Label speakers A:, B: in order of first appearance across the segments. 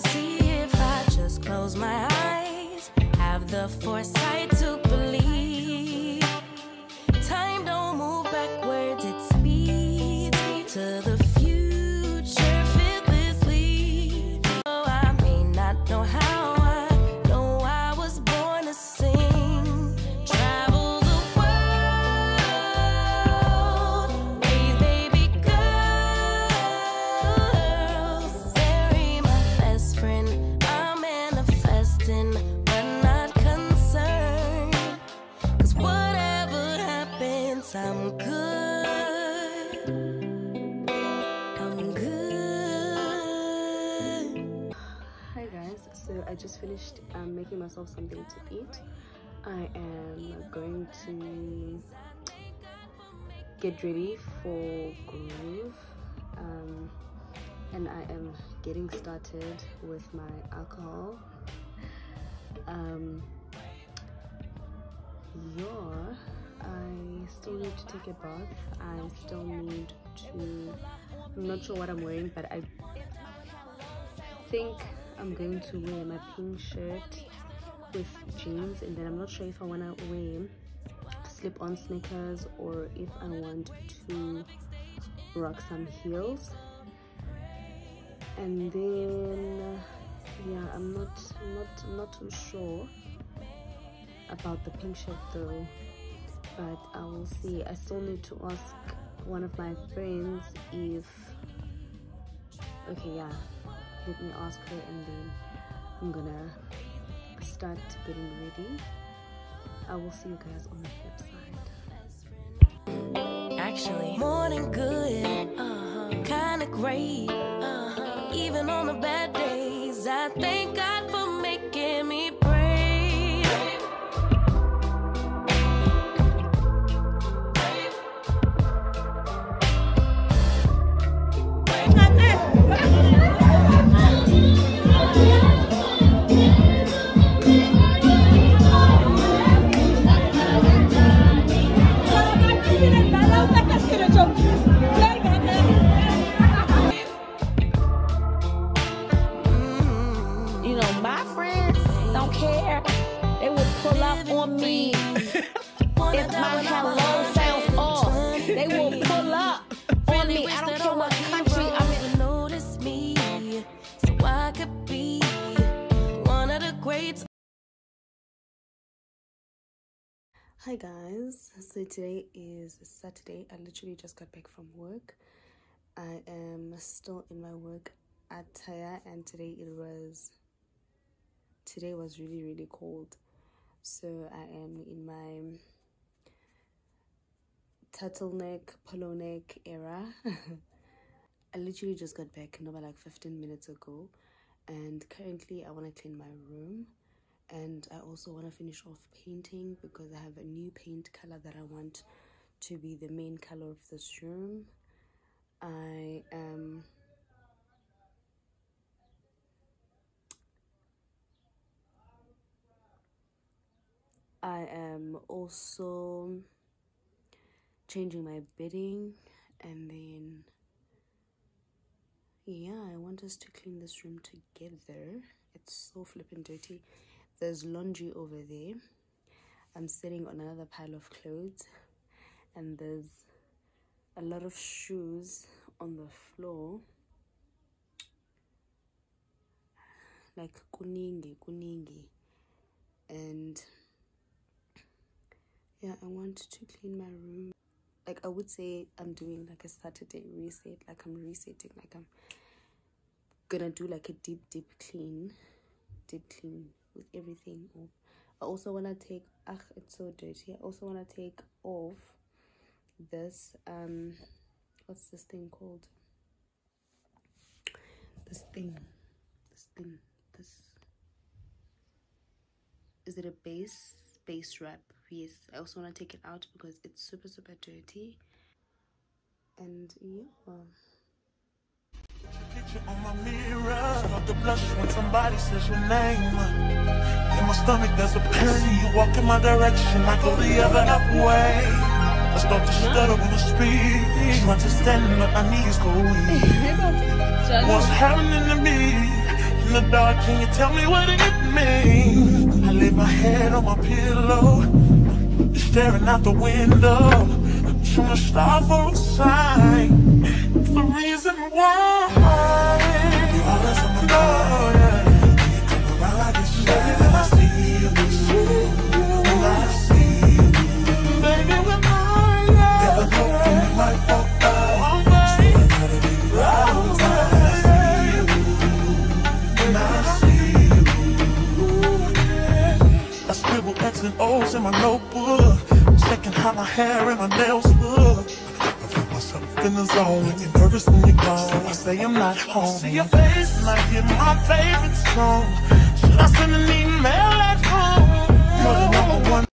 A: could see if I just close my eyes. Have the foresight
B: just finished um, making myself something to eat. I am going to get ready for groove um, and I am getting started with my alcohol. Um, yeah, I still need to take a bath. I still need to. I'm not sure what I'm wearing, but I think I'm going to wear my pink shirt with jeans and then I'm not sure if I want to wear slip-on sneakers or if I want to rock some heels. And then yeah I'm not not not too sure about the pink shirt though but I will see. I still need to ask one of my friends if okay yeah let me ask her and then I'm gonna start getting ready. I will see you guys on the flip side.
A: Actually, than good, uh-huh. kinda great. Uh-huh. Even on the bad days, I thank God
C: on me. I don't care what country I'm in.
A: Notice me, so I could be one of the greats.
B: Hi guys, so today is Saturday. I literally just got back from work. I am still in my work attire and today it was today was really really cold. So I am in my turtleneck, polo neck era. I literally just got back about like 15 minutes ago and currently I want to clean my room and I also want to finish off painting because I have a new paint color that I want to be the main color of this room. I am I am also changing my bedding and then yeah, I want us to clean this room together. It's so flippin' dirty. There's laundry over there. I'm sitting on another pile of clothes, and there's a lot of shoes on the floor. Like kuningi, kuningi. And yeah, I want to clean my room. Like I would say I'm doing like a Saturday reset, like I'm resetting, like I'm gonna do like a deep, deep clean, deep clean with everything off. I also wanna take ah it's so dirty. I also wanna take off this um what's this thing called? This thing. This thing. This is it a base base wrap? Yes. I also wanna take it out because it's super super dirty. And yeah.
D: Picture on my mirror. Start to blush when somebody says your name. In my stomach, there's a pain. You walk in my direction, I go the other way. I start to stutter when I speak. Trying to stand, but my knees go weak. What's happening to me?
A: in the dark, can you tell me what it means? I lay my head on my pillow, staring out the window, trying to stop for a sign. It's the reason why you always on my mind. You come around like it's Baby, when I see you, when I see you, baby, when I never you might walk by. So I gotta be right when I see you, when I see you. I scribble X and O's in my notebook, how my hair and my nails look. I feel myself in the zone. I get nervous when you call. I say I'm not home. I see your face and I hear my favorite song. Should I send an email at home? You're the number one.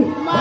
A: Mom.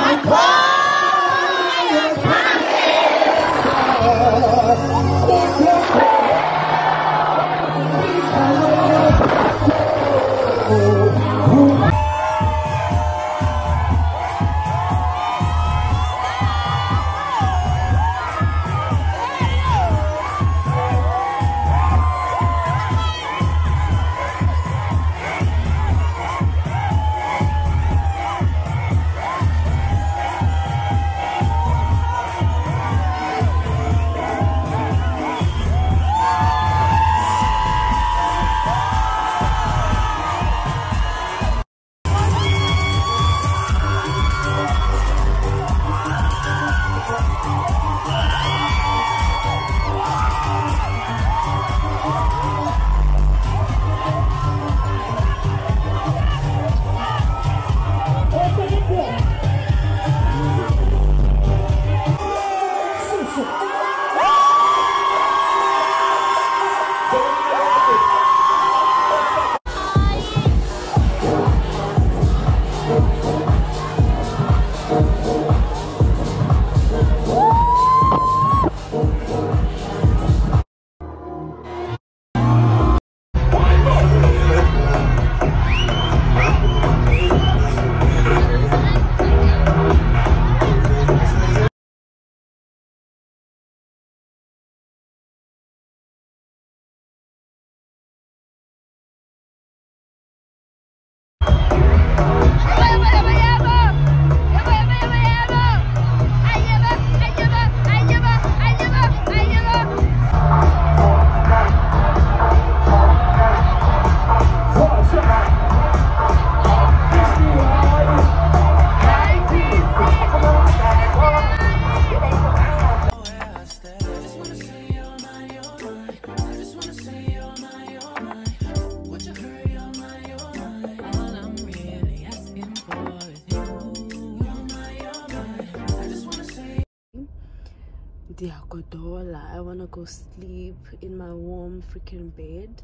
B: Diakodola. I want to go sleep in my warm freaking bed.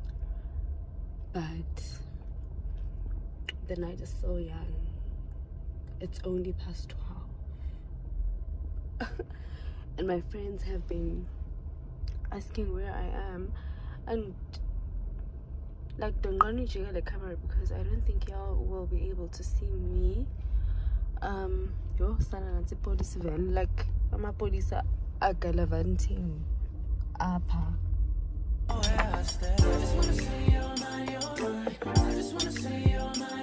B: But the night is so young. It's only past 12. and my friends have been asking where I am. And like don't run the camera because I don't think y'all will be able to see me. Um yo sana nansi police van like amapolisa agalavanting apha.
A: I just